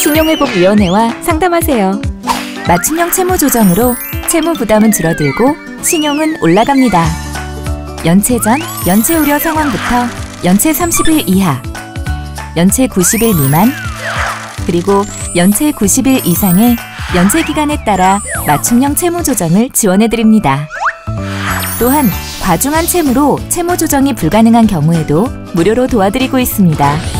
신용회복위원회와 상담하세요. 맞춤형 채무 조정으로 채무 부담은 줄어들고 신용은 올라갑니다. 연체 전, 연체 우려 상황부터 연체 30일 이하, 연체 90일 미만, 그리고 연체 90일 이상의 연체 기간에 따라 맞춤형 채무 조정을 지원해 드립니다. 또한 과중한 채무로 채무 조정이 불가능한 경우에도 무료로 도와드리고 있습니다.